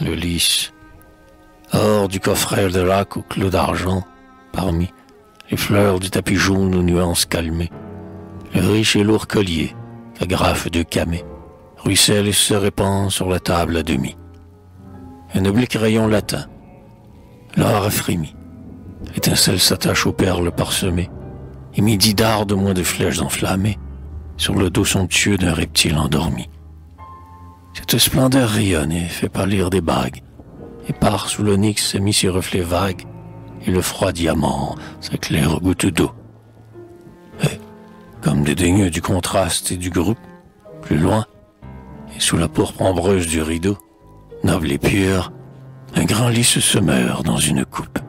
le lys. Hors du coffret de lac au clou d'argent, parmi les fleurs du tapis jaune aux nuances calmées, le riche et lourd collier, agrafe de camée, ruisselle et se répand sur la table à demi. Un oblique rayon latin, l'or a frémi, l'étincelle s'attache aux perles parsemées, et midi darde moins de flèches enflammées sur le dos somptueux d'un reptile endormi. Cette splendeur rayonne et fait pâlir des bagues, et part sous l'onyx semi ses reflets vagues, et le froid diamant s'éclaire aux gouttes d'eau. Et, comme dédaigneux du contraste et du groupe, plus loin, et sous la pourpre ambreuse du rideau, noble et pur, un grand lys se meurt dans une coupe.